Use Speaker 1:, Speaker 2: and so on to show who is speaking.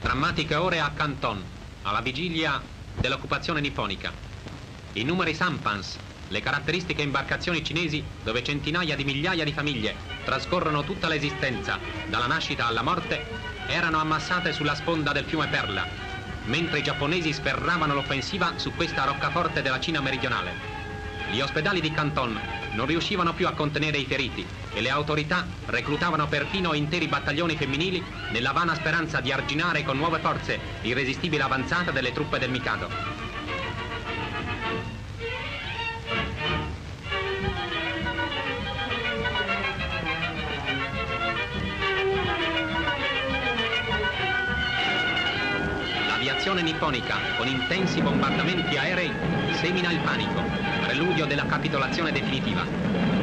Speaker 1: Drammatiche ore a Canton, alla vigilia dell'occupazione nipponica. I numeri Sampans, le caratteristiche imbarcazioni cinesi dove centinaia di migliaia di famiglie trascorrono tutta l'esistenza, dalla nascita alla morte, erano ammassate sulla sponda del fiume Perla, mentre i giapponesi sferravano l'offensiva su questa roccaforte della Cina meridionale. Gli ospedali di Canton non riuscivano più a contenere i feriti e le autorità reclutavano perfino interi battaglioni femminili nella vana speranza di arginare con nuove forze l'irresistibile avanzata delle truppe del Mikado. L'aviazione nipponica, con intensi bombardamenti aerei, semina il panico, della capitolazione definitiva.